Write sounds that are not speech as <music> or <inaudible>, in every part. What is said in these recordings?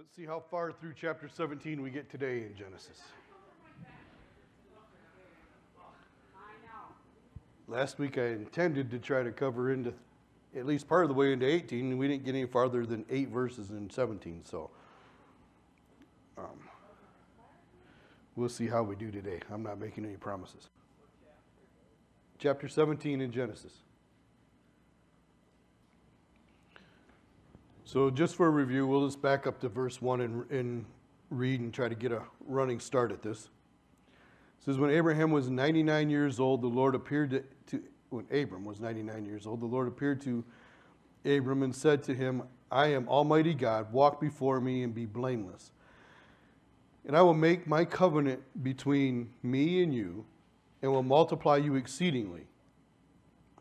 Let's see how far through chapter 17 we get today in Genesis. Last week I intended to try to cover into at least part of the way into 18, and we didn't get any farther than eight verses in 17. So um, we'll see how we do today. I'm not making any promises. Chapter 17 in Genesis. So, just for review, we'll just back up to verse 1 and, and read and try to get a running start at this. It says, When Abraham was 99 years old, the Lord appeared to, to when Abram was 99 years old, the Lord appeared to Abram and said to him, I am Almighty God, walk before me and be blameless. And I will make my covenant between me and you, and will multiply you exceedingly.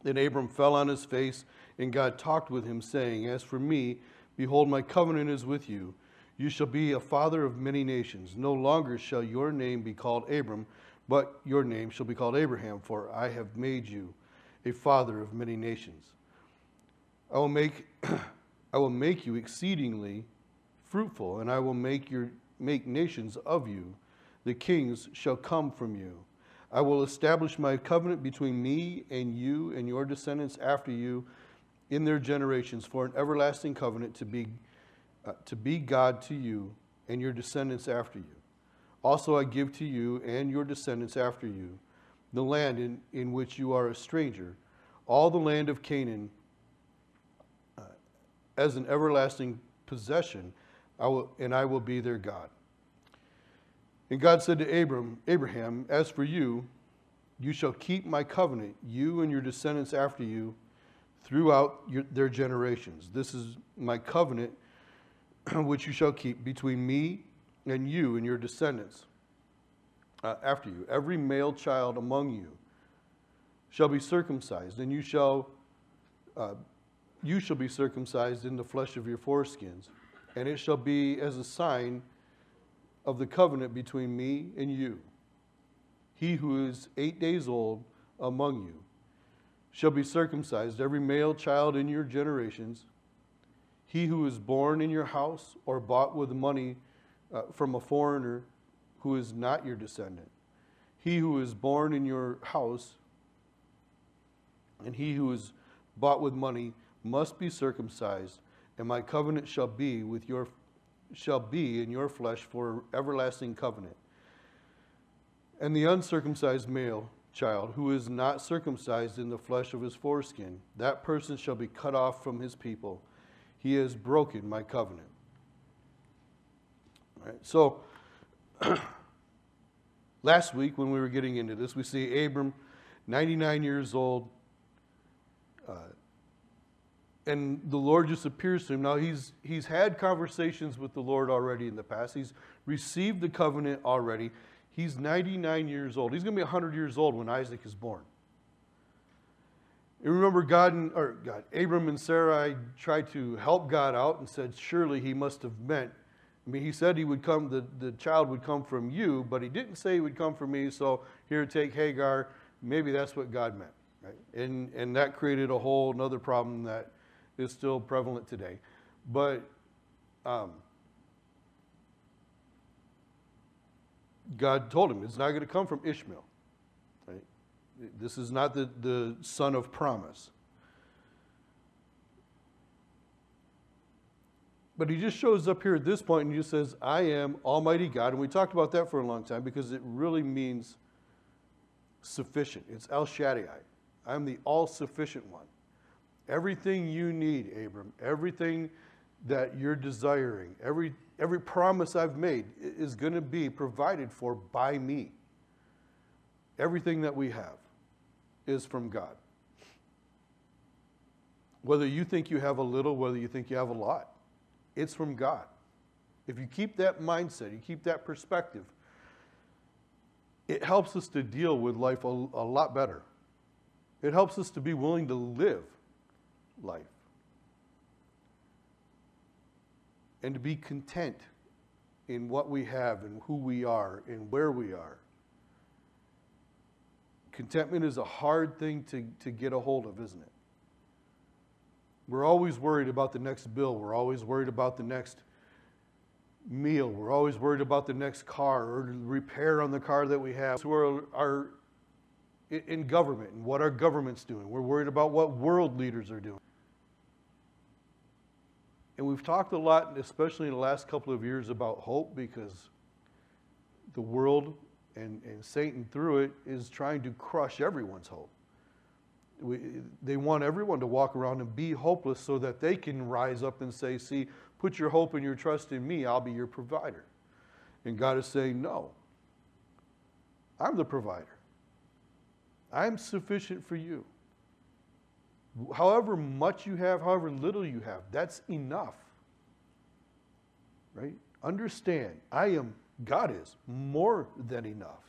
Then Abram fell on his face, and God talked with him, saying, As for me, behold, my covenant is with you. You shall be a father of many nations. No longer shall your name be called Abram, but your name shall be called Abraham, for I have made you a father of many nations. I will make, <clears throat> I will make you exceedingly fruitful, and I will make, your, make nations of you. The kings shall come from you. I will establish my covenant between me and you and your descendants after you in their generations for an everlasting covenant to be, uh, to be God to you and your descendants after you. Also, I give to you and your descendants after you the land in, in which you are a stranger, all the land of Canaan, uh, as an everlasting possession, I will, and I will be their God. And God said to Abram, Abraham, As for you, you shall keep my covenant, you and your descendants after you, throughout your, their generations. This is my covenant <clears throat> which you shall keep between me and you and your descendants uh, after you. Every male child among you shall be circumcised, and you shall uh, you shall be circumcised in the flesh of your foreskins, and it shall be as a sign of the covenant between me and you. He who is eight days old among you shall be circumcised, every male child in your generations. He who is born in your house or bought with money uh, from a foreigner who is not your descendant. He who is born in your house and he who is bought with money must be circumcised, and my covenant shall be with your shall be in your flesh for everlasting covenant. And the uncircumcised male child who is not circumcised in the flesh of his foreskin, that person shall be cut off from his people. He has broken my covenant. All right, so <clears throat> last week when we were getting into this, we see Abram, 99 years old, uh, and the Lord just appears to him. Now, he's, he's had conversations with the Lord already in the past. He's received the covenant already. He's 99 years old. He's going to be 100 years old when Isaac is born. You remember God and, or God, Abram and Sarai tried to help God out and said, surely he must have meant I mean, he said he would come, the, the child would come from you, but he didn't say he would come from me, so here, take Hagar. Maybe that's what God meant. Right? And, and that created a whole another problem that is still prevalent today. But um, God told him it's not going to come from Ishmael. Right? This is not the, the son of promise. But he just shows up here at this point and he just says, I am Almighty God. And we talked about that for a long time because it really means sufficient. It's El Shaddai. I'm the all sufficient one. Everything you need, Abram, everything that you're desiring, every, every promise I've made is going to be provided for by me. Everything that we have is from God. Whether you think you have a little, whether you think you have a lot. It's from God. If you keep that mindset, you keep that perspective, it helps us to deal with life a, a lot better. It helps us to be willing to live life and to be content in what we have and who we are and where we are. Contentment is a hard thing to, to get a hold of, isn't it? We're always worried about the next bill. We're always worried about the next meal. We're always worried about the next car or repair on the car that we have. So we're are in government and what our government's doing. We're worried about what world leaders are doing. And we've talked a lot, especially in the last couple of years, about hope because the world and, and Satan through it is trying to crush everyone's hope. We, they want everyone to walk around and be hopeless so that they can rise up and say, See, put your hope and your trust in me, I'll be your provider. And God is saying, No, I'm the provider. I'm sufficient for you. However much you have, however little you have, that's enough. Right? Understand, I am, God is more than enough.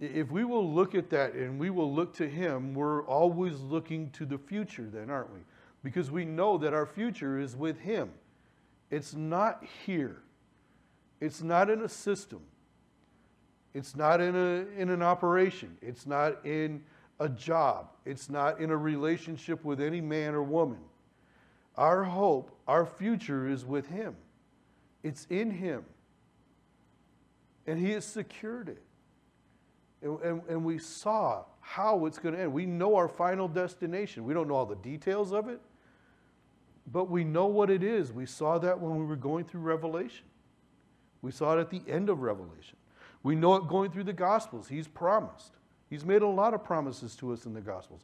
If we will look at that and we will look to Him, we're always looking to the future, then, aren't we? Because we know that our future is with Him. It's not here, it's not in a system, it's not in, a, in an operation, it's not in a job, it's not in a relationship with any man or woman. Our hope, our future is with Him, it's in Him. And He has secured it. And, and, and we saw how it's going to end. We know our final destination. We don't know all the details of it, but we know what it is. We saw that when we were going through Revelation. We saw it at the end of Revelation. We know it going through the Gospels. He's promised. He's made a lot of promises to us in the Gospels.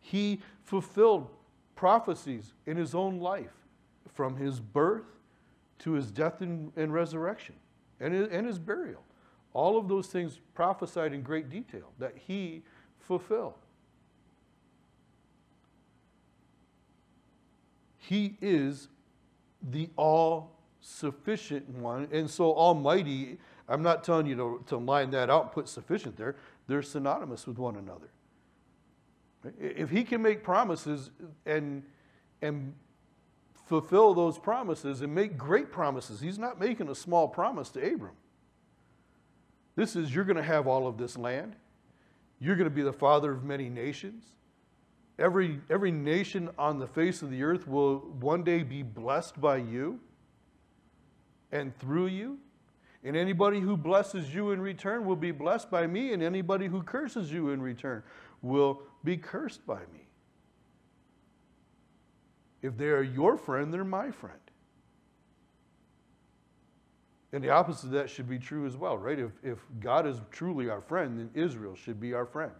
He fulfilled prophecies in his own life from his birth to his death and, and resurrection and his, and his burial. All of those things prophesied in great detail that he fulfilled. He is the all sufficient one. And so, Almighty, I'm not telling you to, to line that out and put sufficient there, they're synonymous with one another. If He can make promises and, and fulfill those promises and make great promises, He's not making a small promise to Abram. This is, you're going to have all of this land. You're going to be the father of many nations. Every, every nation on the face of the earth will one day be blessed by you and through you. And anybody who blesses you in return will be blessed by me, and anybody who curses you in return will be cursed by me. If they are your friend, they're my friend. And the opposite of that should be true as well, right? If, if God is truly our friend, then Israel should be our friend.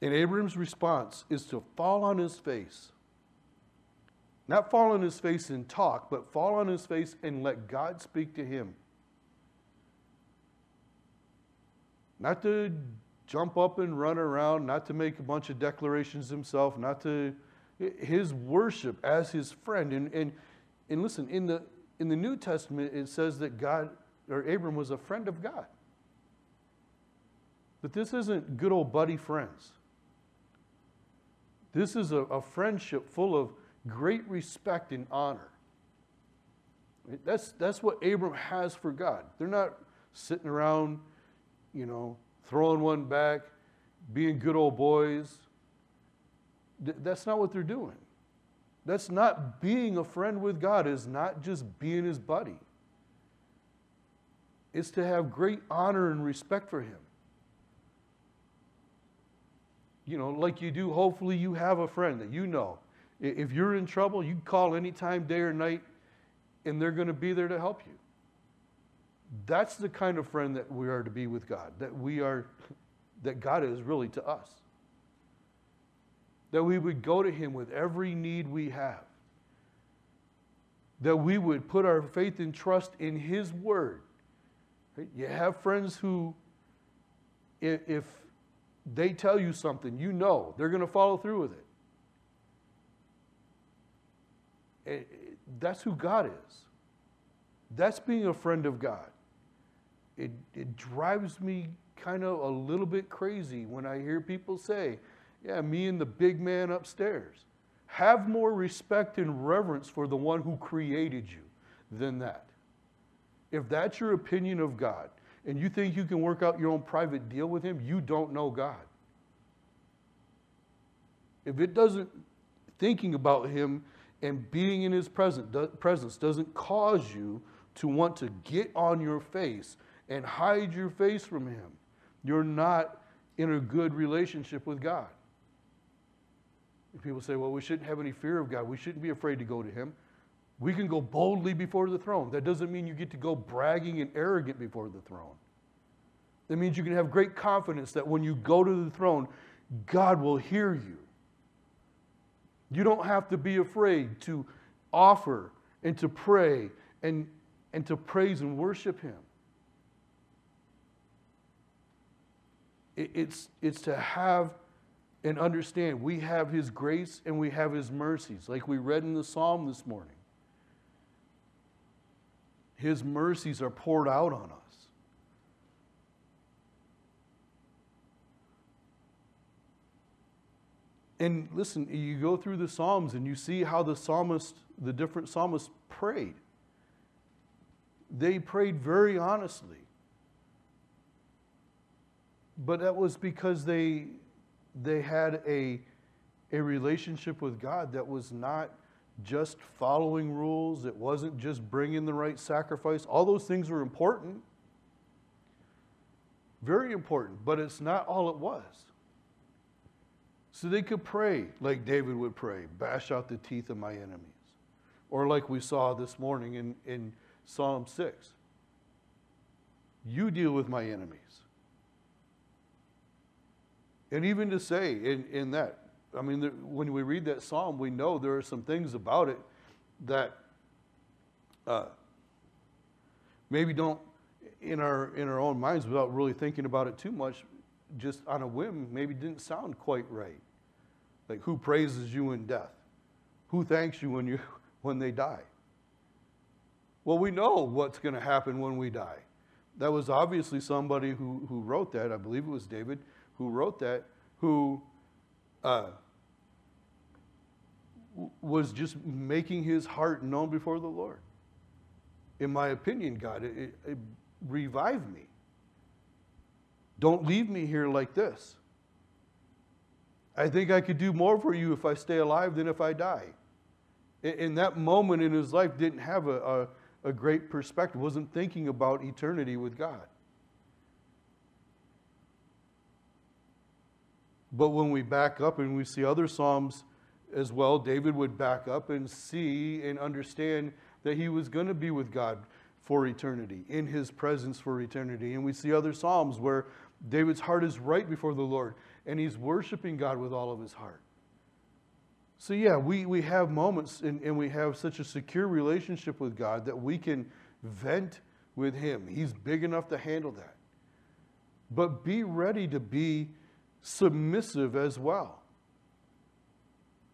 And Abram's response is to fall on his face. Not fall on his face and talk, but fall on his face and let God speak to him. Not to jump up and run around, not to make a bunch of declarations himself, not to his worship as his friend. And, and, and listen, in the, in the New Testament, it says that God, or Abram was a friend of God. But this isn't good old buddy friends. This is a, a friendship full of great respect and honor. That's, that's what Abram has for God. They're not sitting around, you know, throwing one back, being good old boys, that's not what they're doing. That's not being a friend with God, is not just being his buddy. It's to have great honor and respect for him. You know, like you do, hopefully you have a friend that you know. If you're in trouble, you call anytime, day or night, and they're going to be there to help you. That's the kind of friend that we are to be with God, that we are, that God is really to us that we would go to Him with every need we have, that we would put our faith and trust in His Word. You have friends who, if they tell you something, you know they're going to follow through with it. Eh, that's who God is. That's being a friend of God. It, it drives me kind of a little bit crazy when I hear people say, yeah, me and the big man upstairs. Have more respect and reverence for the one who created you than that. If that's your opinion of God and you think you can work out your own private deal with Him, you don't know God. if it doesn't, thinking about Him and being in His presence doesn't cause you to want to get on your face and hide your face from Him, you're not in a good relationship with God. People say, well, we shouldn't have any fear of God. We shouldn't be afraid to go to Him. We can go boldly before the throne. That doesn't mean you get to go bragging and arrogant before the throne. That means you can have great confidence that when you go to the throne, God will hear you. You don't have to be afraid to offer and to pray and, and to praise and worship Him. It's, it's to have and understand we have His grace and we have His mercies, like we read in the psalm this morning. His mercies are poured out on us. And listen, you go through the Psalms and you see how the psalmist, the different psalmists prayed. They prayed very honestly. But that was because they, they had a, a relationship with God that was not just following rules, it wasn't just bringing the right sacrifice. All those things were important, very important, but it's not all it was. So they could pray like David would pray bash out the teeth of my enemies. Or like we saw this morning in, in Psalm 6 you deal with my enemies. And even to say in, in that, I mean, when we read that psalm, we know there are some things about it that uh, maybe don't, in our, in our own minds, without really thinking about it too much, just on a whim, maybe didn't sound quite right. Like, who praises you in death? Who thanks you when, you, <laughs> when they die? Well, we know what's going to happen when we die. That was obviously somebody who, who wrote that. I believe it was David who wrote that, who uh, was just making his heart known before the Lord. In my opinion, God, it, it, it revived me. Don't leave me here like this. I think I could do more for you if I stay alive than if I die. In, that moment in his life, didn't have a, a, a great perspective, wasn't thinking about eternity with God. But when we back up and we see other Psalms as well, David would back up and see and understand that he was going to be with God for eternity, in his presence for eternity. And we see other Psalms where David's heart is right before the Lord and he's worshiping God with all of his heart. So, yeah, we, we have moments and, and we have such a secure relationship with God that we can vent with him. He's big enough to handle that. But be ready to be submissive as well.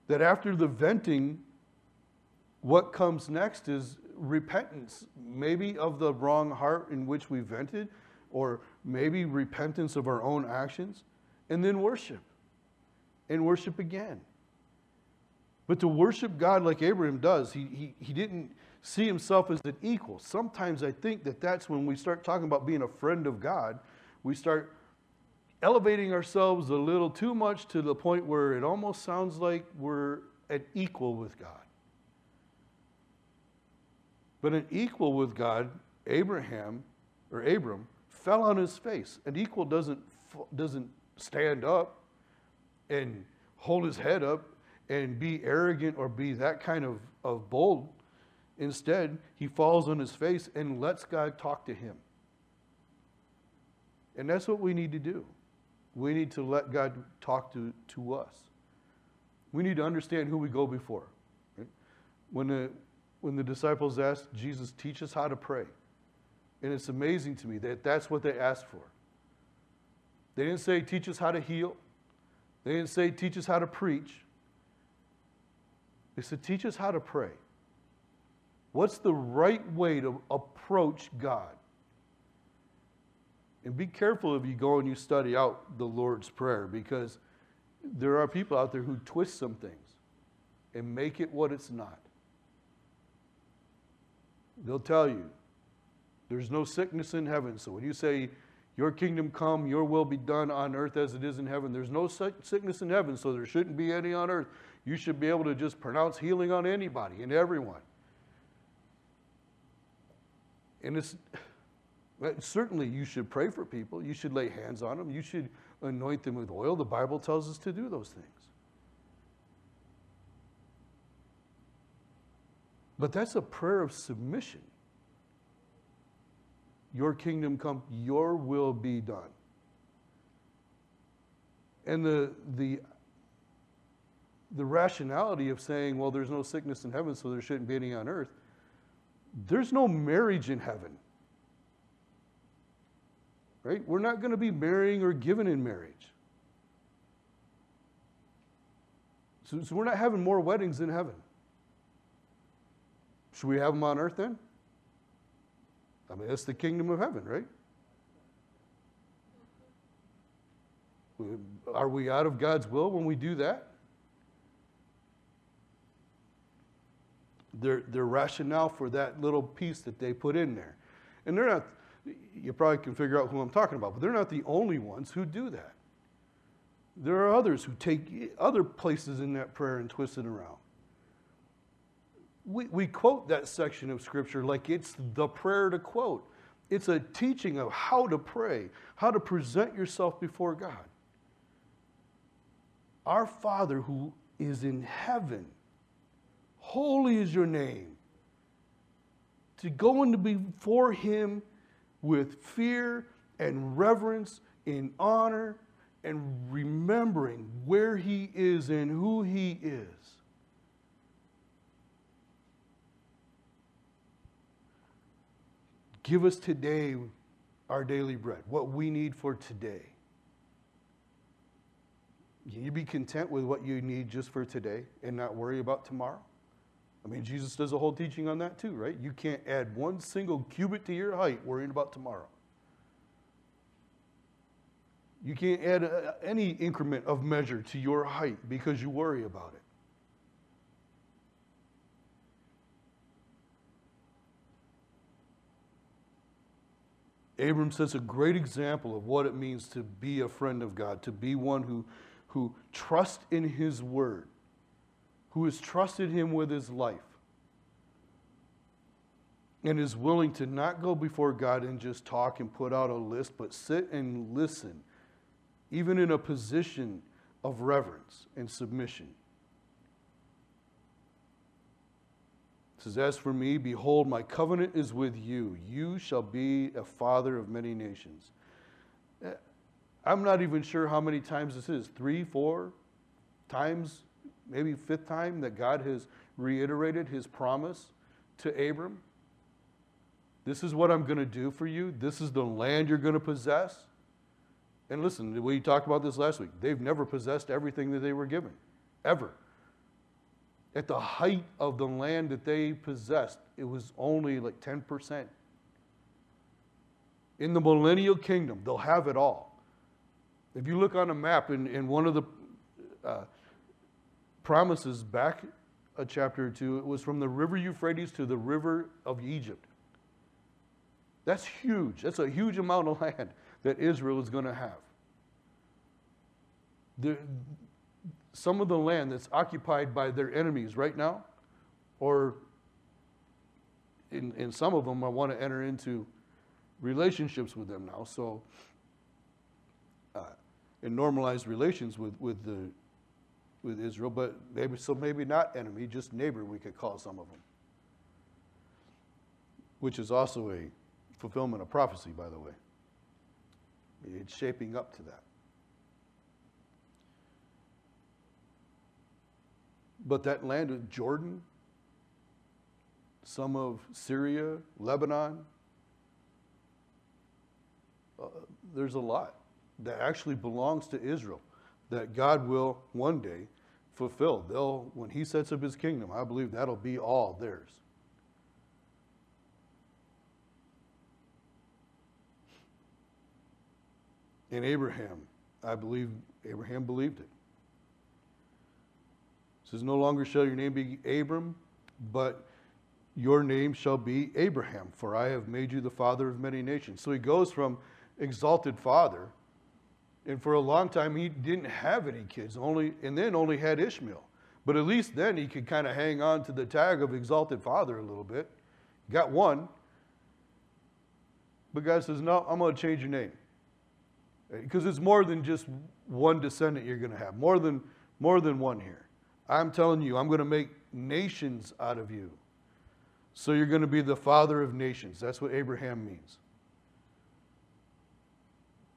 That after the venting, what comes next is repentance, maybe of the wrong heart in which we vented, or maybe repentance of our own actions, and then worship, and worship again. But to worship God like Abraham does, he, he, he didn't see himself as an equal. Sometimes I think that that's when we start talking about being a friend of God, we start elevating ourselves a little too much to the point where it almost sounds like we're at equal with God. But an equal with God, Abraham or Abram, fell on his face. An equal doesn't, doesn't stand up and hold his head up and be arrogant or be that kind of, of bold. Instead, he falls on his face and lets God talk to him. And that's what we need to do. We need to let God talk to, to us. We need to understand who we go before. Right? When, the, when the disciples asked Jesus, teach us how to pray. And it's amazing to me that that's what they asked for. They didn't say, teach us how to heal. They didn't say, teach us how to preach. They said, teach us how to pray. What's the right way to approach God? And be careful if you go and you study out the Lord's Prayer because there are people out there who twist some things and make it what it's not. They'll tell you there's no sickness in heaven. So when you say Your kingdom come, your will be done on earth as it is in heaven. There's no sickness in heaven, so there shouldn't be any on earth. You should be able to just pronounce healing on anybody and everyone. And it's certainly you should pray for people. You should lay hands on them. You should anoint them with oil. The Bible tells us to do those things. But that's a prayer of submission. Your kingdom come, your will be done. And the, the, the rationality of saying, well, there's no sickness in heaven, so there shouldn't be any on earth, there's no marriage in heaven. Right? We're not going to be marrying or given in marriage. So, so we're not having more weddings in heaven. Should we have them on earth then? I mean, that's the kingdom of heaven, right? Are we out of God's will when we do that? Their, their rationale for that little piece that they put in there. And they're not, you probably can figure out who I'm talking about, but they're not the only ones who do that. There are others who take other places in that prayer and twist it around we, we quote that section of Scripture like it's the prayer to quote. It's a teaching of how to pray, how to present yourself before God. Our Father who is in heaven, holy is your name. To go into before Him with fear and reverence, in honor, and remembering where He is and who He is. Give us today our daily bread, what we need for today. Can you be content with what you need just for today and not worry about tomorrow? I mean, Jesus does a whole teaching on that too, right? You can't add one single cubit to your height worrying about tomorrow. You can't add a, any increment of measure to your height because you worry about it. Abram sets a great example of what it means to be a friend of God, to be one who, who trusts in his word, who has trusted him with his life, and is willing to not go before God and just talk and put out a list, but sit and listen, even in a position of reverence and submission. Says, As for me, behold, my covenant is with you. You shall be a father of many nations. Eh, I'm not even sure how many times this is three, four times, maybe fifth time that God has reiterated his promise to Abram. This is what I'm going to do for you. This is the land you're going to possess. And listen, we talked about this last week. They've never possessed everything that they were given, ever at the height of the land that they possessed, it was only like 10%. In the millennial kingdom, they'll have it all. If you look on a map in, in one of the uh, promises back a chapter or two, it was from the river Euphrates to the river of Egypt. That's huge. That's a huge amount of <laughs> land that Israel is going to have. The, some of the land that's occupied by their enemies right now, or in, in some of them, I want to enter into relationships with them now. So, uh, in normalized relations with, with, the, with Israel, but maybe, so maybe not enemy, just neighbor, we could call some of them. Which is also a fulfillment of prophecy, by the way. It's shaping up to that. But that land of Jordan, some of Syria, Lebanon, uh, there's a lot that actually belongs to Israel that God will one day fulfill. They'll, when He sets up His kingdom, I believe that'll be all theirs. And Abraham, I believe Abraham believed it says, No longer shall your name be Abram, but your name shall be Abraham, for I have made you the father of many nations. So he goes from exalted father. And for a long time, he didn't have any kids, only, and then only had Ishmael. But at least then he could kind of hang on to the tag of exalted father a little bit. Got one. But God says, No, I'm going to change your name. Uh, because it's more than just one descendant you're going to have, more than, more than one here. I'm telling you, I'm going to make nations out of you. So you're going to be the father of nations. That's what Abraham means.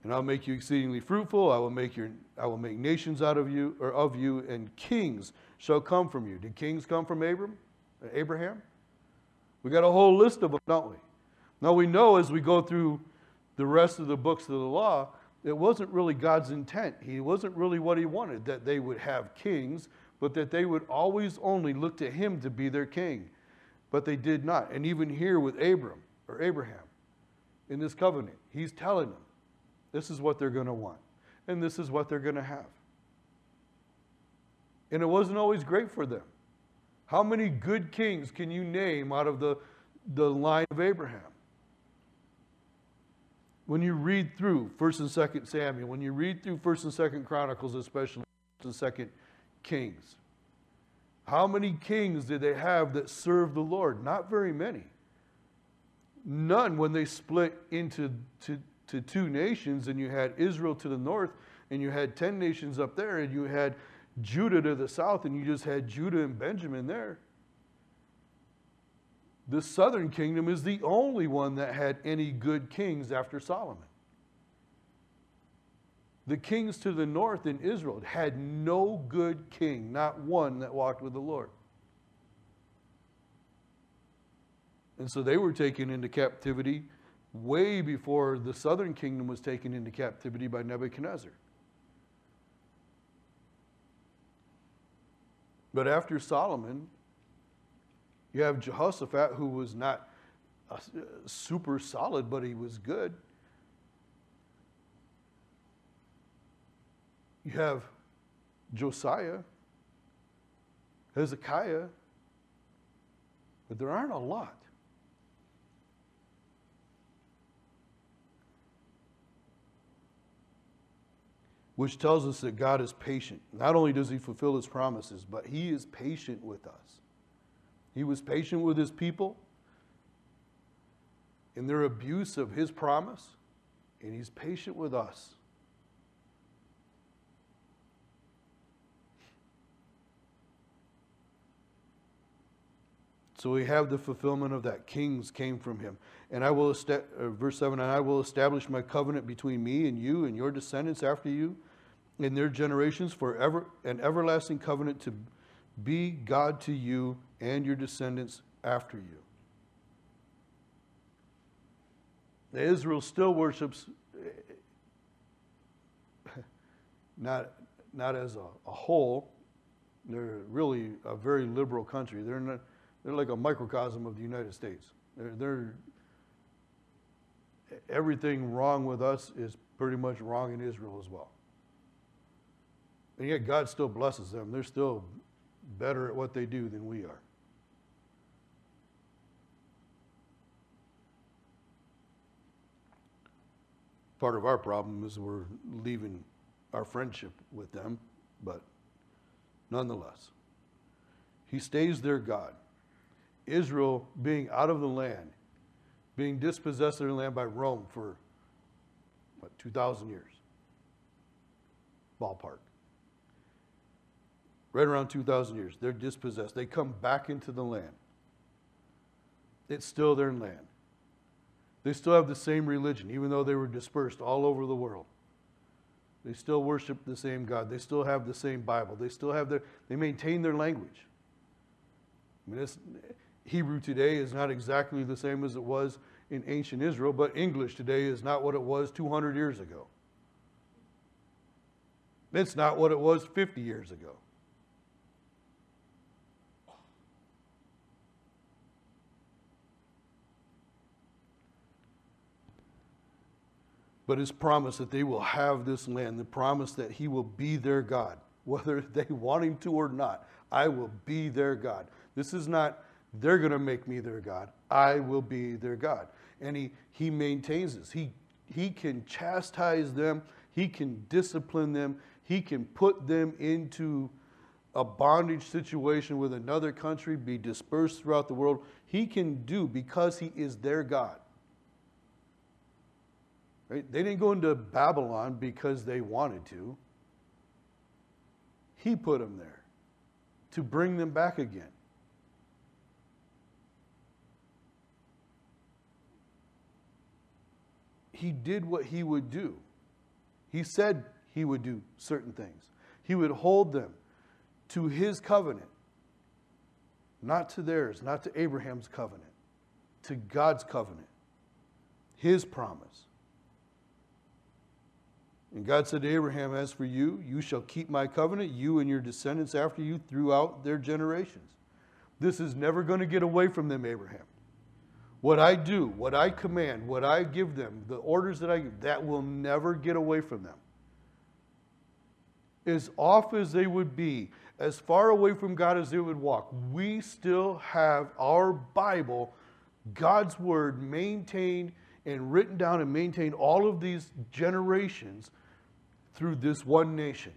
And I'll make you exceedingly fruitful. I will make your I will make nations out of you or of you, and kings shall come from you. Did kings come from Abram? Abraham? We got a whole list of them, don't we? Now we know as we go through the rest of the books of the law, it wasn't really God's intent. He wasn't really what he wanted, that they would have kings, but that they would always only look to him to be their king. But they did not. And even here with Abram or Abraham in this covenant, he's telling them this is what they're going to want, and this is what they're going to have. And it wasn't always great for them. How many good kings can you name out of the, the line of Abraham? When you read through 1st and 2nd Samuel, when you read through 1st and 2nd Chronicles, especially 1st and 2nd Kings, how many kings did they have that served the Lord? Not very many. None when they split into to, to two nations, and you had Israel to the north, and you had 10 nations up there, and you had Judah to the south, and you just had Judah and Benjamin there. The southern kingdom is the only one that had any good kings after Solomon. The kings to the north in Israel had no good king, not one that walked with the Lord. And so they were taken into captivity way before the southern kingdom was taken into captivity by Nebuchadnezzar. But after Solomon, you have Jehoshaphat, who was not super solid, but he was good. You have Josiah, Hezekiah, but there aren't a lot. which tells us that God is patient. Not only does he fulfill his promises, but he is patient with us. He was patient with his people in their abuse of his promise, and he's patient with us. So we have the fulfillment of that. Kings came from him. And I will, uh, verse 7, and I will establish my covenant between me and you and your descendants after you in their generations forever an everlasting covenant to be God to you and your descendants after you. Israel still worships <laughs> not, not as a, a, whole. They're really a very liberal country. They're, not, they're like a microcosm of the United States. They're, they're, everything wrong with us is pretty much wrong in Israel as well. And yet God still blesses them. They're still better at what they do than we are. Part of our problem is we're leaving our friendship with them, but nonetheless, He stays their God. Israel being out of the land, being dispossessed of their land by Rome for, what, 2,000 years? Ballpark right around 2,000 years. They're dispossessed. They come back into the land. It's still their land. They still have the same religion, even though they were dispersed all over the world. They still worship the same God. They still have the same Bible. They still have their, they maintain their language. I mean, Hebrew today is not exactly the same as it was in ancient Israel, but English today is not what it was 200 years ago. It's not what it was 50 years ago. but his promise that they will have this land, the promise that he will be their God, <laughs> whether they want him to or not. I will be their God. This is not, they're going to make me their God. I will be their God. And he, he maintains this. He, he can chastise them, he can discipline them, he can put them into a bondage situation with another country, be dispersed throughout the world. He can do because he is their God. Right? They didn't go into Babylon because they wanted to. He put them there to bring them back again. He did what he would do. He said he would do certain things. He would hold them to his covenant, not to theirs, not to Abraham's covenant, to God's covenant, his promise. And God said to Abraham, As for you, you shall keep my covenant, you and your descendants after you throughout their generations. This is never going to get away from them, Abraham. What I do, what I command, what I give them, the orders that I give, that will never get away from them. As off as they would be, as far away from God as they would walk, we still have our Bible, God's Word, maintained and written down and maintained all of these generations through this one nation.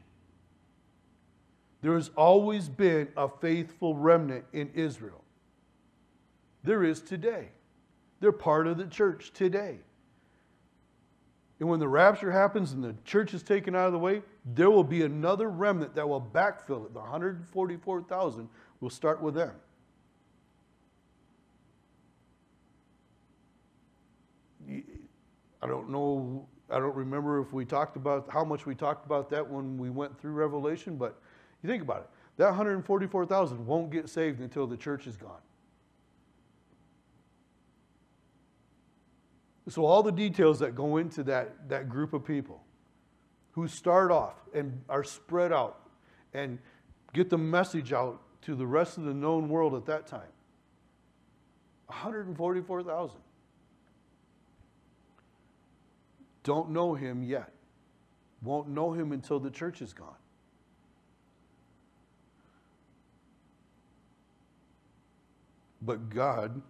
There has always been a faithful remnant in Israel. There is today. They're part of the church today. And when the rapture happens and the church is taken out of the way, there will be another remnant that will backfill it. The 144,000 will start with them. I don't know, I don't remember if we talked about how much we talked about that when we went through Revelation, but you think about it. That 144,000 won't get saved until the church is gone. So, all the details that go into that, that group of people who start off and are spread out and get the message out to the rest of the known world at that time. 144,000 don't know him yet, won't know him until the church is gone. But God,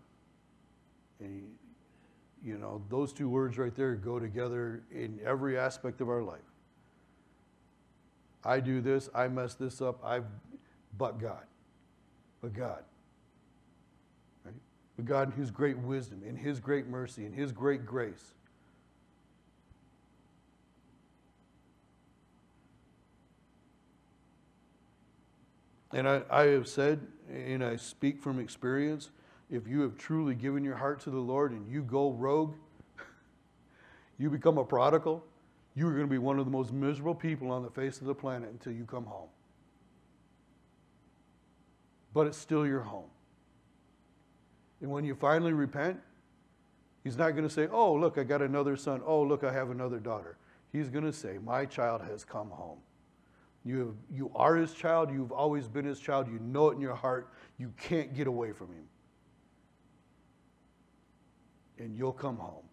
you know, those two words right there go together in every aspect of our life. I do this, I mess this up, I've, but God. But God. Right? But God in his great wisdom, in his great mercy, in his great grace. And I, I have said, and I speak from experience, if you have truly given your heart to the Lord and you go rogue, <laughs> you become a prodigal, you are going to be one of the most miserable people on the face of the planet until you come home. But it's still your home. And when you finally repent, he's not going to say, Oh, look, I got another son. Oh, look, I have another daughter. He's going to say, My child has come home. You, have, you are his child. You've always been his child. You know it in your heart. You can't get away from him. And you'll come home.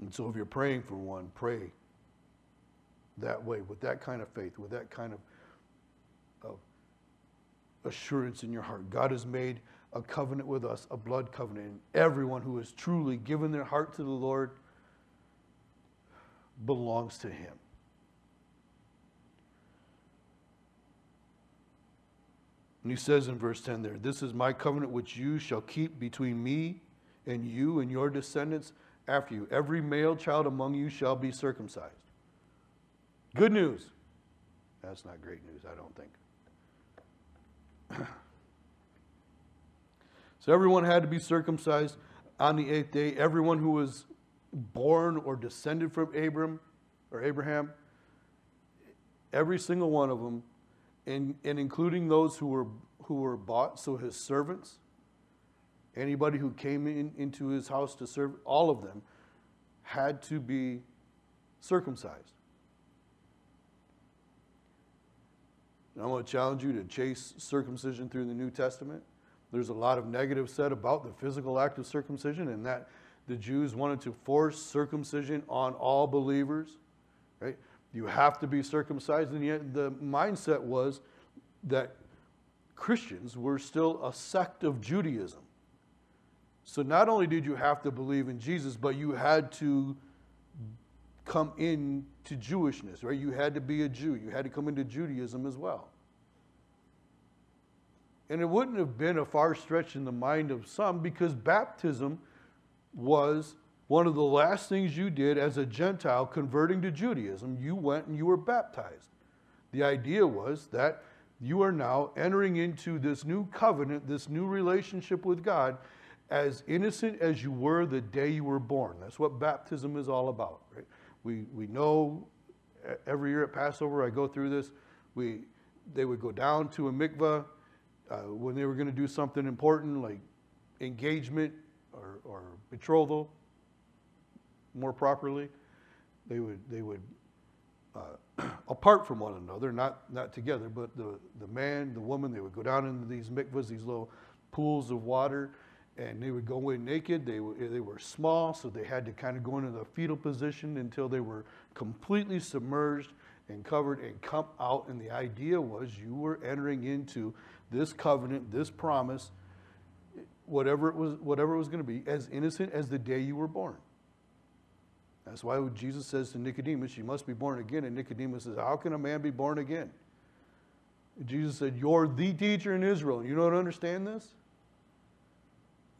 And so if you're praying for one, pray that way, with that kind of faith, with that kind of, of assurance in your heart. God has made a covenant with us, a blood covenant. And everyone who has truly given their heart to the Lord belongs to Him. And he says in verse 10 there, This is my covenant which you shall keep between me and you and your descendants after you. Every male child among you shall be circumcised. Good news. That's not great news, I don't think. <clears throat> so everyone had to be circumcised on the eighth day. Everyone who was born or descended from Abram or Abraham, every single one of them, and, and including those who were who were bought, so his servants, Anybody who came in, into his house to serve, all of them had to be circumcised. And I want to challenge you to chase circumcision through the New Testament. There's a lot of negative said about the physical act of circumcision and that the Jews wanted to force circumcision on all believers, right? You have to be circumcised, and yet the mindset was that Christians were still a sect of Judaism So not only did you have to believe in Jesus, but you had to come into Jewishness, right? You had to be a Jew. You had to come into Judaism as well. And it wouldn't have been a far stretch in the mind of some because baptism was one of the last things you did as a Gentile converting to Judaism. You went and you were baptized. The idea was that you are now entering into this new covenant, this new relationship with God, as innocent as you were the day you were born. That's what baptism is all about, right? We, we know every year at Passover, I go through this. We, they would go down to a mikvah uh, when they were going to do something important like engagement or, or betrothal, more properly. They would, they would uh, <clears throat> apart from one another, not, not together, but the, the man, the woman, they would go down into these mikvahs, these little pools of water, and they would go in naked. They were, they were small, so they had to kind of go into the fetal position until they were completely submerged and covered and come out. And the idea was you were entering into this covenant, this promise, whatever it was, whatever it was going to be, as innocent as the day you were born. That's why Jesus says to Nicodemus, You must be born again. And Nicodemus says, How can a man be born again? And Jesus said, You're the teacher in Israel. You don't understand this?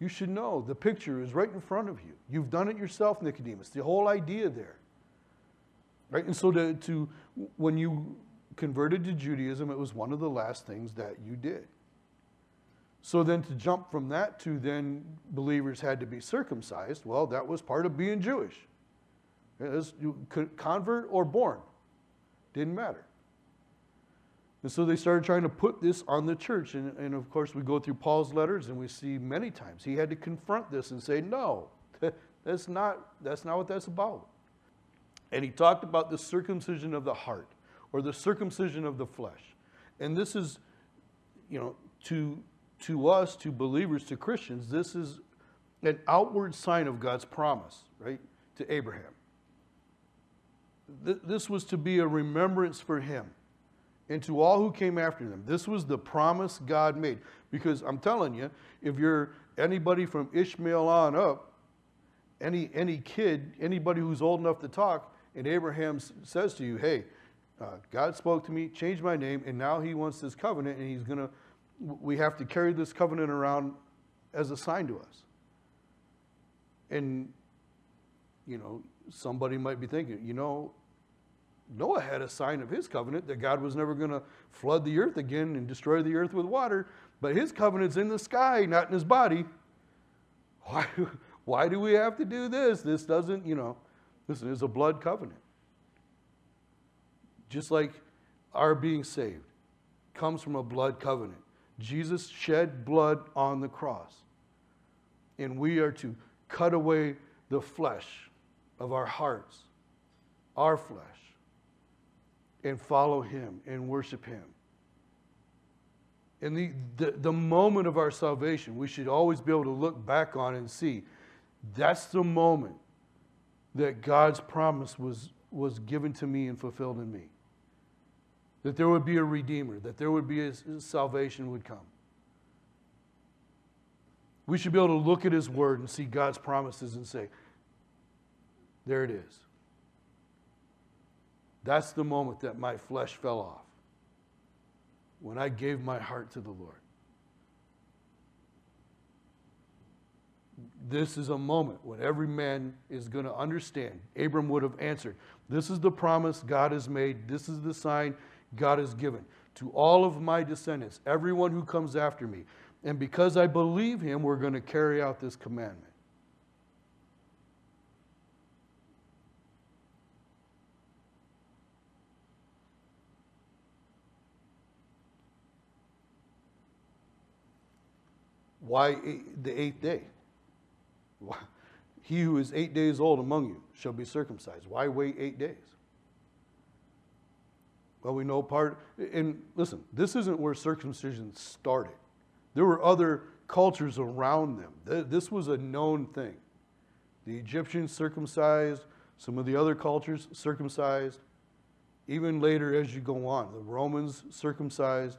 You should know the picture is right in front of you. You've done it yourself, Nicodemus. The whole idea there. Right? And so to, to when you converted to Judaism, it was one of the last things that you did. So then to jump from that to then believers had to be circumcised, well, that was part of being Jewish. As you convert or born, didn't matter. And so they started trying to put this on the church. And, and of course, we go through Paul's letters and we see many times he had to confront this and say, no, <laughs> that's not, that's not what that's about. And he talked about the circumcision of the heart or the circumcision of the flesh. And this is, you know, to, to us, to believers, to Christians, this is an outward sign of God's promise, right, to Abraham th- this was to be a remembrance for him and to all who came after them. This was the promise God made. Because I'm telling you, if you're anybody from Ishmael on up, any, any kid, anybody who's old enough to talk, and Abraham s- says to you, hey, uh, God spoke to me, changed my name, and now he wants this covenant, and he's going to, we have to carry this covenant around as a sign to us. And, you know, somebody might be thinking, you know, Noah had a sign of his covenant that God was never going to flood the earth again and destroy the earth with water, but his covenant's in the sky, not in his body. Why, <laughs> why do we have to do this? This doesn't, you know, listen, it's a blood covenant. Just like our being saved comes from a blood covenant. Jesus shed blood on the cross. And we are to cut away the flesh of our hearts, our flesh and follow him and worship him. In the, the, the, moment of our salvation, we should always be able to look back on and see that's the moment that God's promise was, was given to me and fulfilled in me. That there would be a Redeemer, that there would be a, a salvation would come. We should be able to look at His Word and see God's promises and say, there it is. That's the moment that my flesh fell off. When I gave my heart to the Lord. This is a moment when every man is going to understand. Abram would have answered, This is the promise God has made. This is the sign God has given to all of my descendants, everyone who comes after me. And because I believe him, we're going to carry out this commandment. Why the eighth day? He who is eight days old among you shall be circumcised. Why wait eight days? Well, we know part, and listen, this isn't where circumcision started. There were other cultures around them. This was a known thing. The Egyptians circumcised, some of the other cultures circumcised. Even later, as you go on, the Romans circumcised.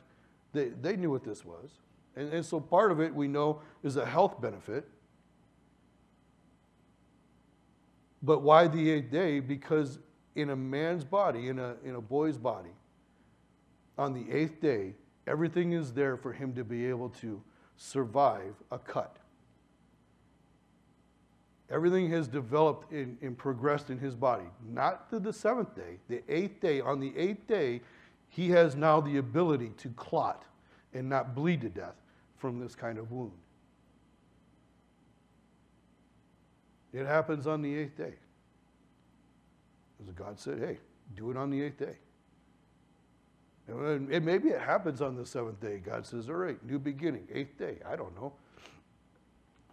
They, they knew what this was. And, and so part of it we know is a health benefit, But why the eighth day? Because in a man's body, in a, in a boy's body, on the eighth day, everything is there for him to be able to survive a cut. Everything has developed and, and progressed in his body. Not to the seventh day, the eighth day. On the eighth day, he has now the ability to clot and not bleed to death from this kind of wound. It happens on the eighth day. As God said, hey, do it on the eighth day. And maybe it happens on the seventh day. God says, all right, new beginning, eighth day. I don't know.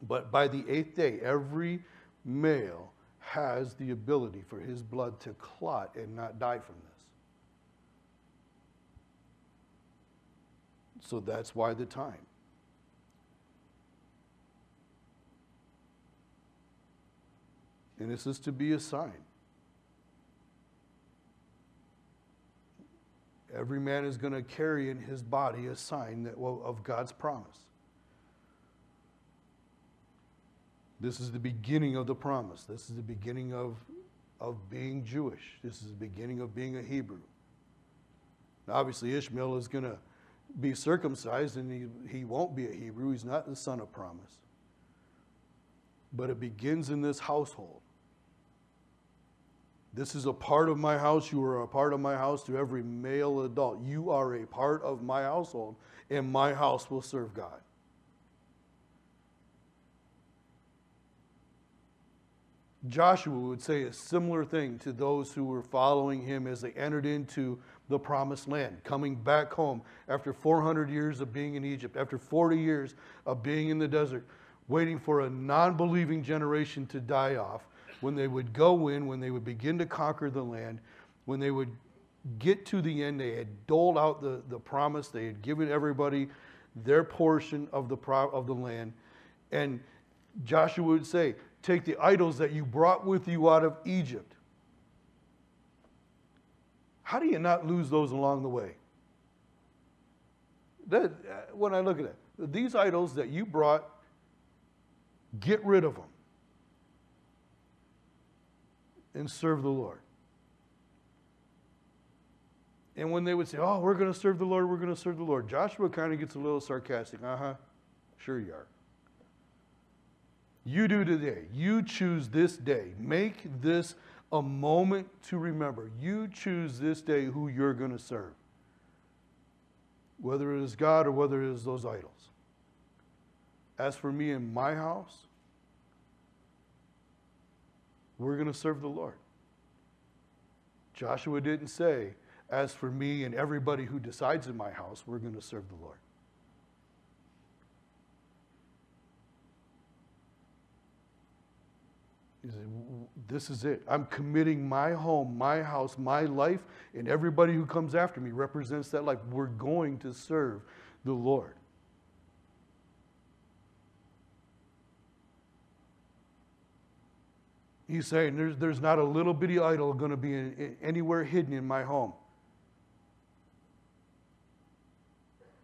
But by the eighth day, every male has the ability for his blood to clot and not die from this. So that's why the time. And this is to be a sign. Every man is going to carry in his body a sign that, well, of God's promise. This is the beginning of the promise. This is the beginning of, of being Jewish. This is the beginning of being a Hebrew. Now, obviously, Ishmael is going to be circumcised and he, he won't be a Hebrew. He's not the son of promise. But it begins in this household. This is a part of my house. You are a part of my house to every male adult. You are a part of my household, and my house will serve God. Joshua would say a similar thing to those who were following him as they entered into the promised land, coming back home after 400 years of being in Egypt, after 40 years of being in the desert, waiting for a non believing generation to die off. When they would go in, when they would begin to conquer the land, when they would get to the end, they had doled out the, the promise, they had given everybody their portion of the, pro- of the land. And Joshua would say, Take the idols that you brought with you out of Egypt. How do you not lose those along the way? That, uh, when I look at it, these idols that you brought, get rid of them and serve the Lord. And when they would say, Oh, we're going to serve the Lord, we're going to serve the Lord, Joshua kind of gets a little sarcastic. Uh huh, sure you are. You do today. You choose this day. Make this a moment to remember. You choose this day who you're going to serve, whether it is God or whether it is those idols. As for me and my house, we're going to serve the Lord. Joshua didn't say, As for me and everybody who decides in my house, we're going to serve the Lord. This is it. I'm committing my home, my house, my life, and everybody who comes after me represents that life. We're going to serve the Lord. He's saying there's, there's not a little bitty idol going to be in, in, anywhere hidden in my home.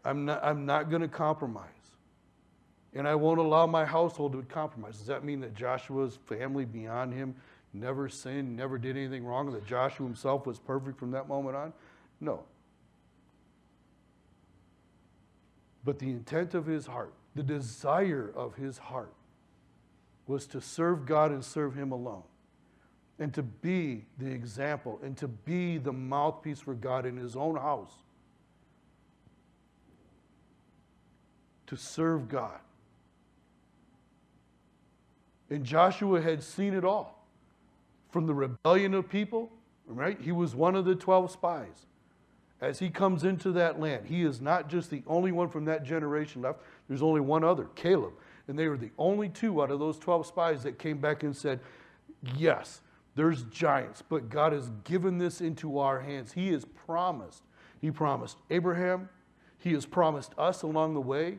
I'm not, I'm not going to compromise and I won't allow my household to compromise. Does that mean that Joshua's family beyond him never sinned, never did anything wrong, that Joshua himself was perfect from that moment on? No. But the intent of his heart, the desire of his heart, was to serve God and serve him alone. And to be the example and to be the mouthpiece for God in his own house. To serve God. And Joshua had seen it all from the rebellion of people, right? He was one of the 12 spies. As he comes into that land, he is not just the only one from that generation left, there's only one other, Caleb. And they were the only two out of those 12 spies that came back and said, Yes, there's giants, but God has given this into our hands. He has promised. He promised Abraham, He has promised us along the way.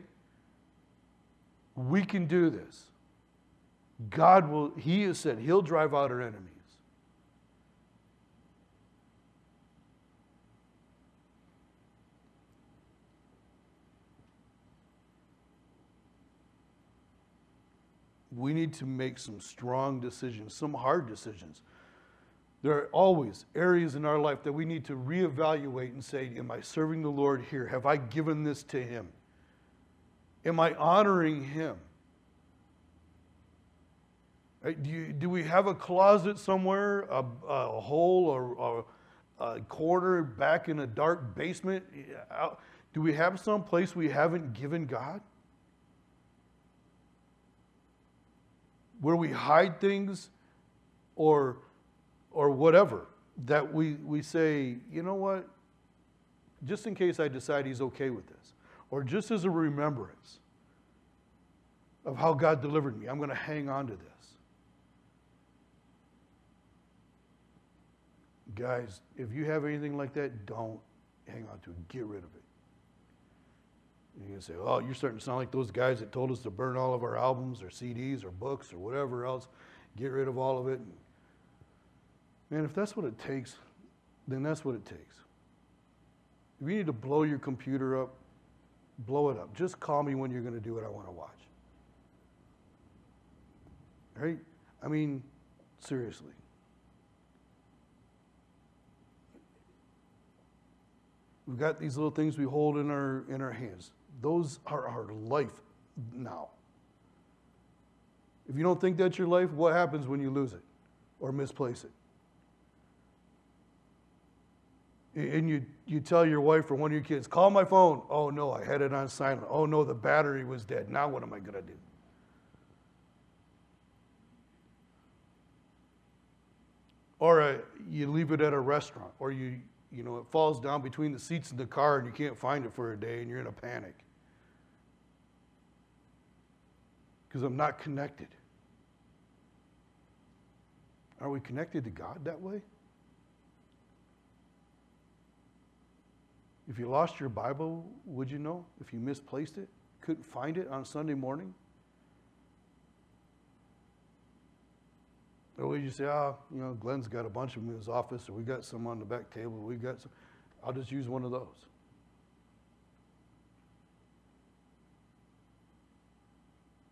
We can do this. God will, He has said, He'll drive out our enemies. we need to make some strong decisions, some hard decisions. There are always areas in our life that we need to reevaluate and say, Am I serving the Lord here? Have I given this to Him? Am I honoring Him? Do, you, do we have a closet somewhere, a, a hole or, or, a corner back in a dark basement? Do we have some place we haven't given God? Where we hide things or, or whatever that we, we say, you know what? Just in case I decide he's okay with this, or just as a remembrance of how God delivered me, I'm going to hang on to this. Guys, if you have anything like that, don't hang on to it. Get rid of it. You can say, oh, you're starting to sound like those guys that told us to burn all of our albums or CDs or books or whatever else. Get rid of all of it. Man, if that's what it takes, then that's what it takes. If you need to blow your computer up, blow it up. Just call me when you're going to do what I want to watch. Right? I mean, seriously. We've got these little things we hold in our, in our hands. Those are our life now. If you don't think that's your life, what happens when you lose it or misplace it? And you, you tell your wife or one of your kids, call my phone. Oh no, I had it on silent. Oh no, the battery was dead. Now what am I going to do? Or uh, you leave it at a restaurant, or you, you know, it falls down between the seats in the car and you can't find it for a day and you're in a panic. Because I'm not connected. Are we connected to God that way? If you lost your Bible, would you know? If you misplaced it, couldn't find it on Sunday morning? Or you say, oh, you know, Glenn's got a bunch of them in his office, or we got some on the back table, we got some. I'll just use one of those.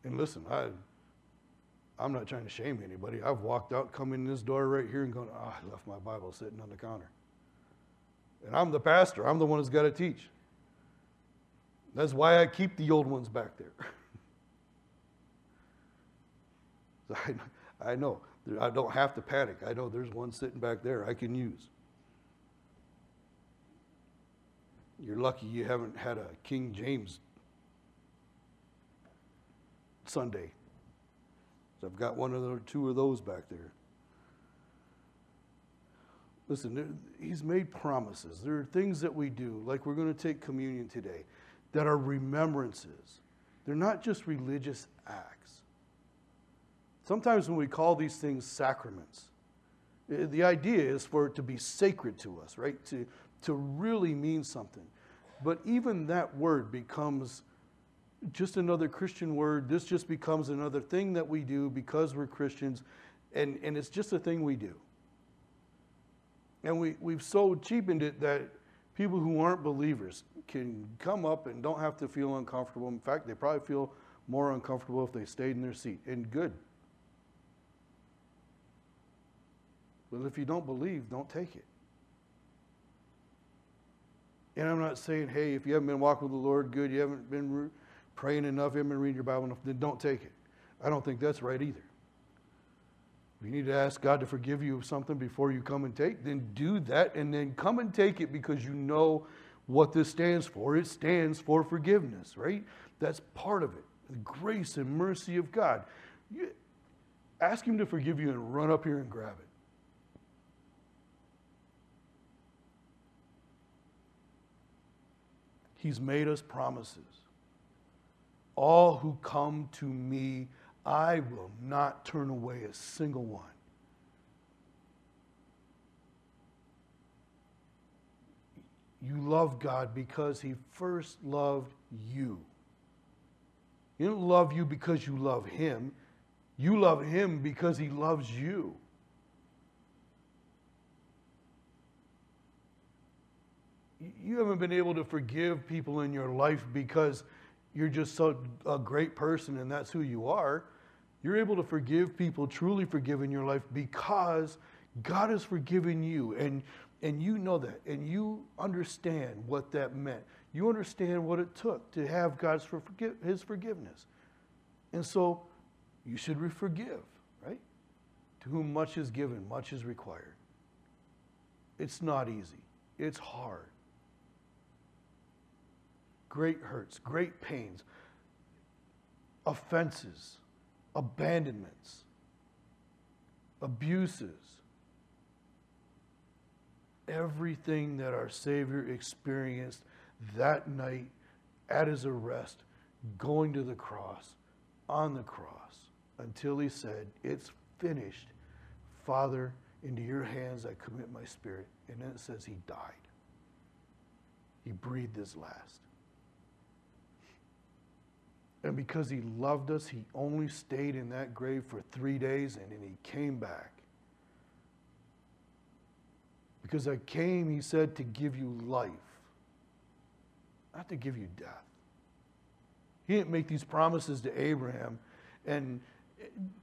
And listen, I, I'm not trying to shame anybody. I've walked out, come in this door right here, and gone, oh, I left my Bible sitting on the counter. And I'm the pastor. I'm the one who's got to teach. That's why I keep the old ones back there. <laughs> I, I know I don't have to panic. I know there's one sitting back there I can use. You're lucky you haven't had a King James Sunday. So I've got one the two of those back there. Listen, he's made promises. There are things that we do, like we're going to take communion today, that are remembrances. They're not just religious acts. Sometimes when we call these things sacraments, the idea is for it to be sacred to us, right? To, to really mean something. But even that word becomes just another Christian word. This just becomes another thing that we do because we're Christians, and, and it's just a thing we do. And we, we've so cheapened it that people who aren't believers can come up and don't have to feel uncomfortable. In fact, they probably feel more uncomfortable if they stayed in their seat. And good. But if you don't believe, don't take it. And I'm not saying, hey, if you haven't been walking with the Lord good, you haven't been praying enough, you haven't been reading your Bible enough, then don't take it. I don't think that's right either. You need to ask God to forgive you of something before you come and take, then do that and then come and take it because you know what this stands for. It stands for forgiveness, right? That's part of it. The grace and mercy of God. You ask Him to forgive you and run up here and grab it. He's made us promises. All who come to me, I will not turn away a single one. You love God because He first loved you. He didn't love you because you love Him. You love Him because He loves you. You haven't been able to forgive people in your life because you're just so a great person and that's who you are. You're able to forgive people, truly forgive in your life because God has forgiven you and, and you know that and you understand what that meant. You understand what it took to have God's forgive, his forgiveness. And so you should forgive, right? To whom much is given, much is required. It's not easy. It's hard. Great hurts, great pains, offenses, abandonments, abuses, everything that our Savior experienced that night at his arrest, going to the cross, on the cross, until he said, It's finished. Father, into your hands I commit my spirit. And then it says he died. He breathed his last. And because he loved us, he only stayed in that grave for three days and then he came back. Because I came, he said, to give you life, not to give you death. He didn't make these promises to Abraham and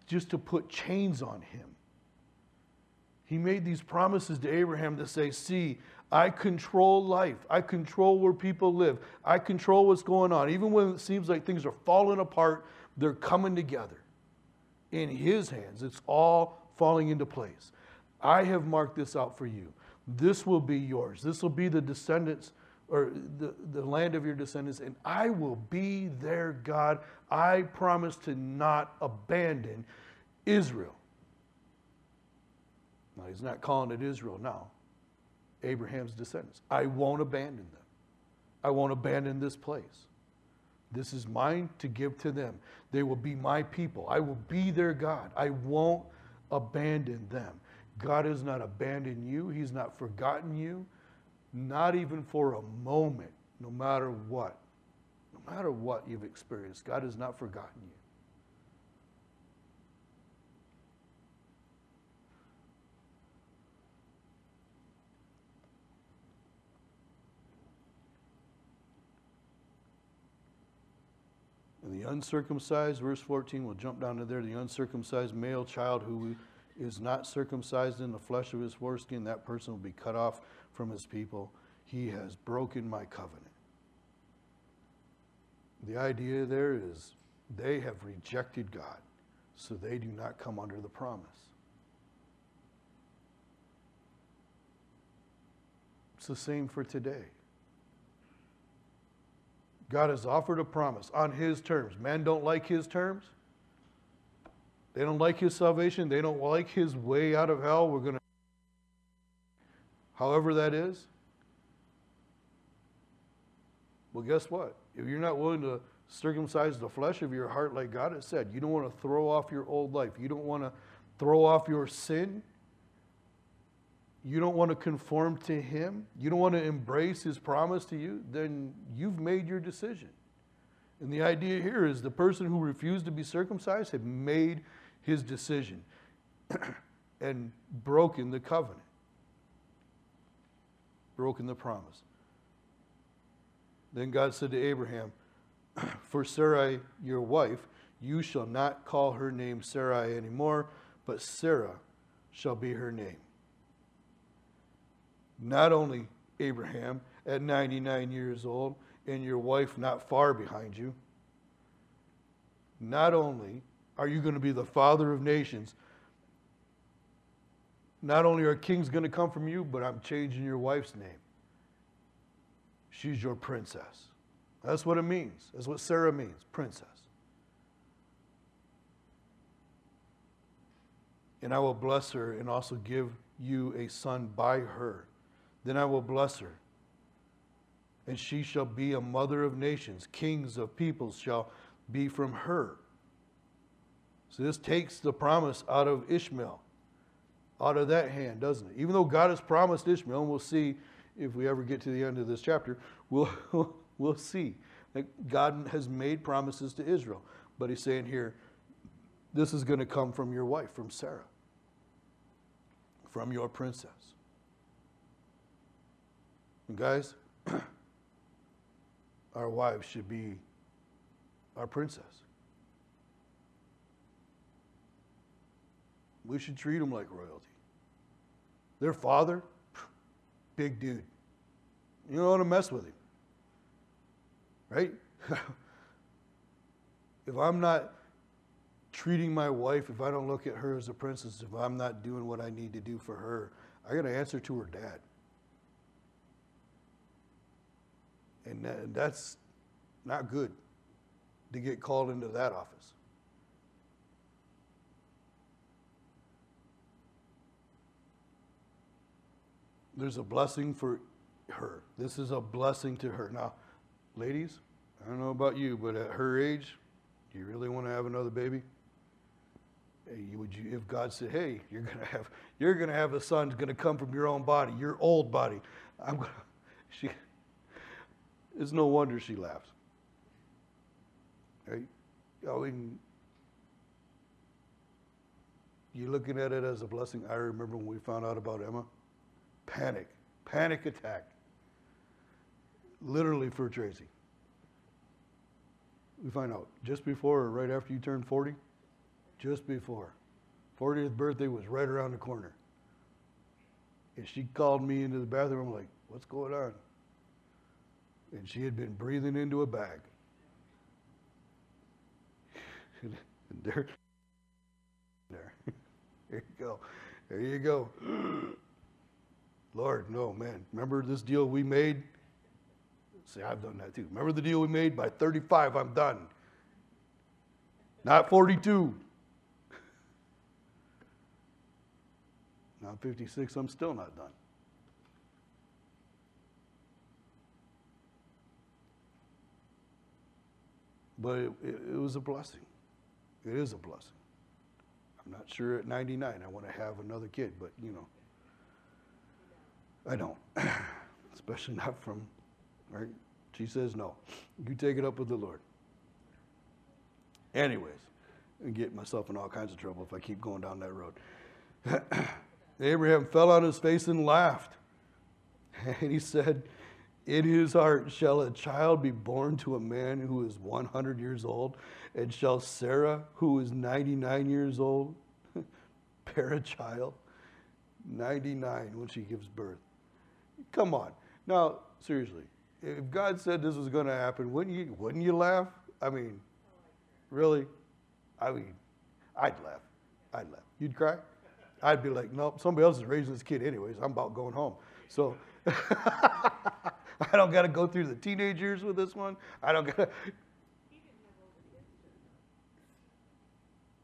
just to put chains on him. He made these promises to Abraham to say, See, I control life. I control where people live. I control what's going on. Even when it seems like things are falling apart, they're coming together. In His hands, it's all falling into place. I have marked this out for you. This will be yours. This will be the descendants or the, the land of your descendants, and I will be their God. I promise to not abandon Israel. Now, he's not calling it Israel now, Abraham's descendants. I won't abandon them. I won't abandon this place. This is mine to give to them. They will be my people. I will be their God. I won't abandon them. God has not abandoned you, He's not forgotten you, not even for a moment, no matter what. No matter what you've experienced, God has not forgotten you. The uncircumcised, verse 14, we'll jump down to there. The uncircumcised male child who is not circumcised in the flesh of his foreskin, that person will be cut off from his people. He has broken my covenant. The idea there is they have rejected God, so they do not come under the promise. It's the same for today. God has offered a promise on his terms. Men don't like his terms. They don't like his salvation. They don't like his way out of hell. We're going to, however that is. Well, guess what? If you're not willing to circumcise the flesh of your heart, like God has said, you don't want to throw off your old life, you don't want to throw off your sin, you don't want to conform to Him, you don't want to embrace His promise to you, then you've made your decision. And the idea here is the person who refused to be circumcised had made his decision <clears throat> and broken the covenant, broken the promise. Then God said to Abraham, <clears throat> For Sarai, your wife, you shall not call her name Sarai anymore, but Sarah shall be her name not only Abraham at 99 years old and your wife not far behind you, not only are you going to be the father of nations, not only are kings going to come from you, but I'm changing your wife's name. She's your princess. That's what it means. That's what Sarah means, princess. And I will bless her and also give you a son by her. Then I will bless her. And she shall be a mother of nations. Kings of peoples shall be from her. So this takes the promise out of Ishmael, out of that hand, doesn't it? Even though God has promised Ishmael, and we'll see if we ever get to the end of this chapter, we'll, <laughs> we'll see that God has made promises to Israel. But he's saying here, this is going to come from your wife, from Sarah, from your princess. And guys, <clears throat> our wives should be our princess. We should treat them like royalty. Their father, <sniffs> big dude. You don't want to mess with him. Right? <laughs> if I'm not treating my wife, if I don't look at her as a princess, if I'm not doing what I need to do for her, I got to answer to her dad. And that, that's not good to get called into that office. There's a blessing for her. This is a blessing to her. Now, ladies, I don't know about you, but at her age, do you really want to have another baby? Would you, if God said, "Hey, you're gonna have, you're gonna have a son, gonna come from your own body, your old body," I'm gonna, <laughs> she, it's no wonder she laughs. Right? I mean, you're looking at it as a blessing. I remember when we found out about Emma, panic, panic attack, literally for Tracy. We find out just before or right after you turn 40, just before. 40th birthday was right around the corner. And she called me into the bathroom. I'm like, what's going on? And she had been breathing into a bag. <laughs> and there, there, <laughs> there you go. There you go. <gasps> Lord, no, man. Remember this deal we made? See, I've done that too. Remember the deal we made? By 35, I'm done. Not 42. <laughs> Now 56, I'm still not done. But it, it, was a blessing. It is a blessing. I'm not sure at 99 I want to have another kid, but you know, I don't. <laughs> Especially not from, right? She says no. You take it up with the Lord. Anyways, I get myself in all kinds of trouble if I keep going down that road. <clears throat> Abraham fell on his face and laughed. <laughs> And he said, In his heart shall a child be born to a man who is 100 years old, and shall Sarah, who is 99 years old, <laughs> bear a child? 99 when she gives birth. Come on. Now, seriously, if God said this was going to happen, wouldn't you, wouldn't you laugh? I mean, really? I mean, I'd laugh. I'd laugh. You'd cry? I'd be like, nope, somebody else is raising this kid anyways. I'm about going home. So <laughs> <laughs> I don't got to go through the teenage years with this one. I don't got to. <laughs>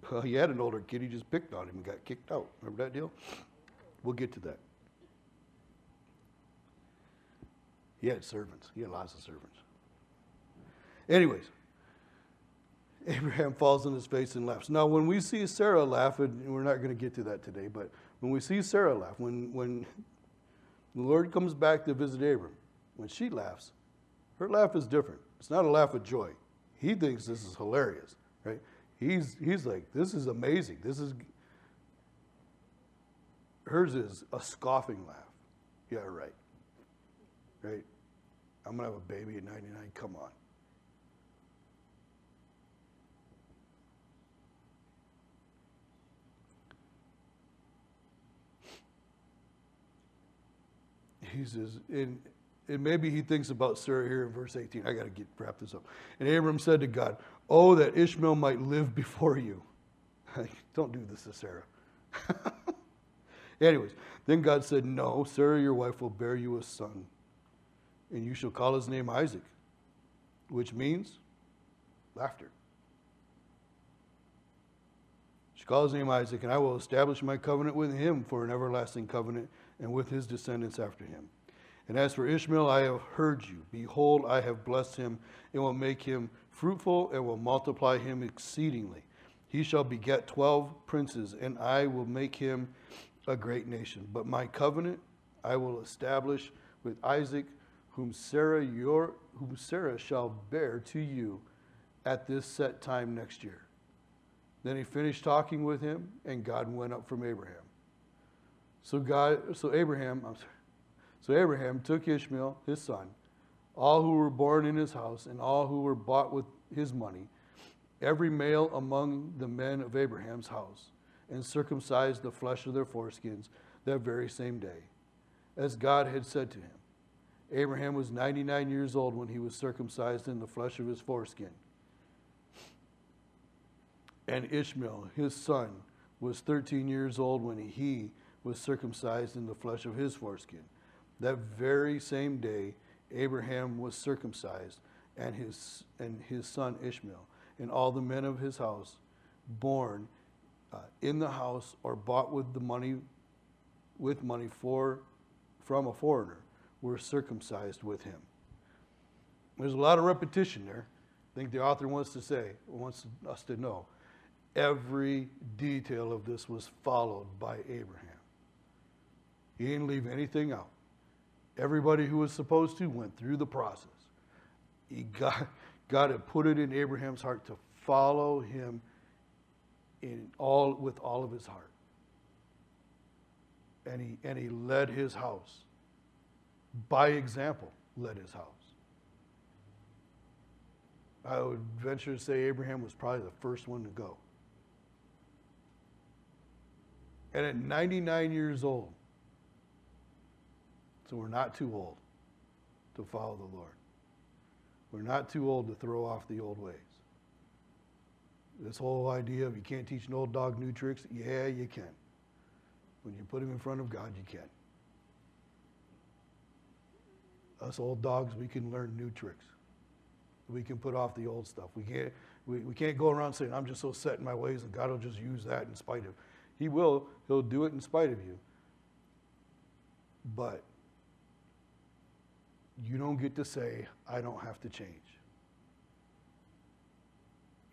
Well, he had an older kid. He just picked on him and got kicked out. Remember that deal? We'll get to that. He had servants. He had lots of servants. Anyways, Abraham falls on his face and laughs. Now, when we see Sarah laugh, and we're not going to get to that today, but when we see Sarah laugh, when, when <laughs> the Lord comes back to visit Abram, when she laughs, her laugh is different. It's not a laugh of joy. He thinks this is hilarious, right? He's, he's like, this is amazing. This is, hers is a scoffing laugh. Yeah, right. Right? I'm going to have a baby at 99. Come on. he says, and, and maybe he thinks about Sarah here in verse 18. I got to get wrap this up. And Abram said to God, Oh, that Ishmael might live before you. <laughs> Don't do this to Sarah. <laughs> Anyways, then God said, No, Sarah, your wife, will bear you a son, and you shall call his name Isaac, which means laughter. She calls his name Isaac, and I will establish my covenant with him for an everlasting covenant and with his descendants after him. And as for Ishmael, I have heard you. Behold, I have blessed him, and will make him fruitful, and will multiply him exceedingly. He shall beget twelve princes, and I will make him a great nation. But my covenant I will establish with Isaac, whom Sarah, your, whom Sarah shall bear to you at this set time next year. Then he finished talking with him, and God went up from Abraham. So God, so Abraham, I'm sorry, so Abraham took Ishmael, his son, all who were born in his house, and all who were bought with his money, every male among the men of Abraham's house, and circumcised the flesh of their foreskins that very same day, as God had said to him. Abraham was 99 years old when he was circumcised in the flesh of his foreskin. And Ishmael, his son, was 13 years old when he was circumcised in the flesh of his foreskin. That very same day, Abraham was circumcised, and his, and his son Ishmael, and all the men of his house, born uh, in the house or bought with the money, with money for, from a foreigner, were circumcised with him. There's a lot of repetition there. I think the author wants to say, wants us to know, every detail of this was followed by Abraham. He didn't leave anything out. Everybody who was supposed to went through the process. He got, God had put it in Abraham's heart to follow him in all, with all of his heart. And he, and he led his house. By example, led his house. I would venture to say Abraham was probably the first one to go. And at 99 years old, so we're not too old to follow the Lord. We're not too old to throw off the old ways. This whole idea of you can't teach an old dog new tricks, yeah, you can. When you put him in front of God, you can. Us old dogs, we can learn new tricks. We can put off the old stuff. We can't, we, we can't go around saying, I'm just so set in my ways and God will just use that in spite of. He will. He'll do it in spite of you. But you don't get to say, I don't have to change.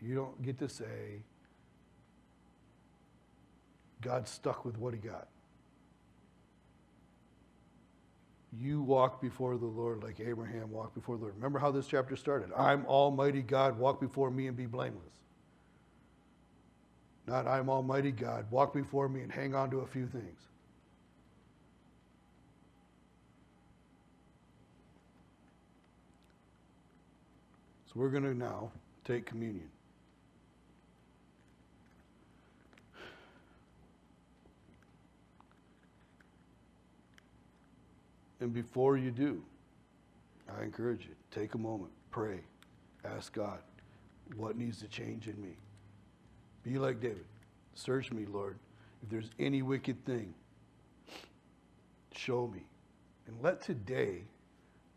You don't get to say, God's stuck with what he got. You walk before the Lord like Abraham walked before the Lord. Remember how this chapter started? I'm Almighty God, walk before me and be blameless. Not I'm Almighty God, walk before me and hang on to a few things. So we're going to now take communion. And before you do, I encourage you, take a moment, pray, ask God, what needs to change in me? Be like David. Search me, Lord. If there's any wicked thing, show me. And let today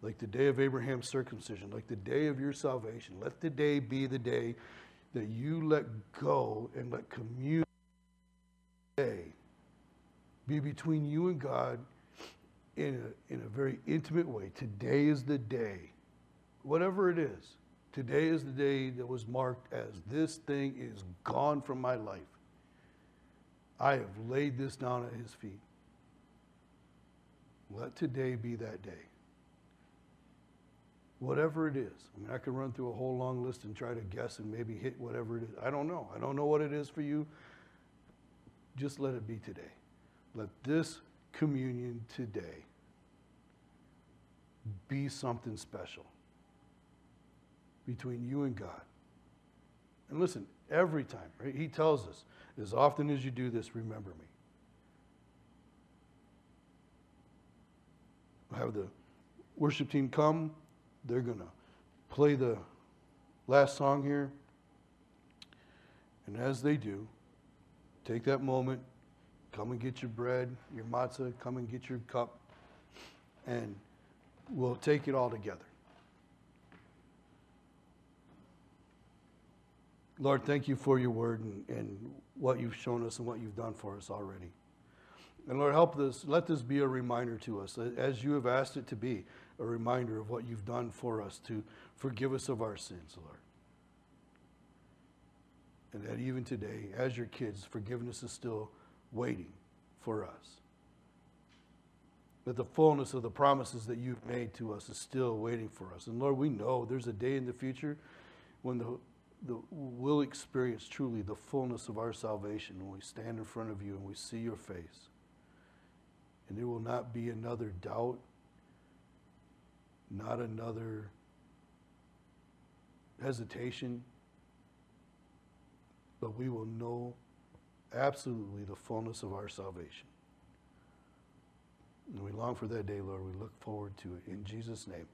like the day of Abraham's circumcision, like the day of your salvation. Let the day be the day that you let go and let communion be between you and God in a, in a very intimate way. Today is the day, whatever it is. Today is the day that was marked as this thing is gone from my life. I have laid this down at his feet. Let today be that day whatever it is. I mean, I could run through a whole long list and try to guess and maybe hit whatever it is. I don't know. I don't know what it is for you. Just let it be today. Let this communion today be something special between you and God. And listen, every time, right? He tells us, as often as you do this, remember me. Have the worship team come they're going to play the last song here. And as they do, take that moment, come and get your bread, your matzah, come and get your cup, and we'll take it all together. Lord, thank you for your word and, and what you've shown us and what you've done for us already. And Lord, help this, let this be a reminder to us, as you have asked it to be, a reminder of what you've done for us to forgive us of our sins, Lord. And that even today, as your kids, forgiveness is still waiting for us. That the fullness of the promises that you've made to us is still waiting for us. And Lord, we know there's a day in the future when the, the, we'll experience truly the fullness of our salvation when we stand in front of you and we see your face. And there will not be another doubt not another hesitation, but we will know absolutely the fullness of our salvation. And we long for that day, Lord. We look forward to it. In Jesus' name.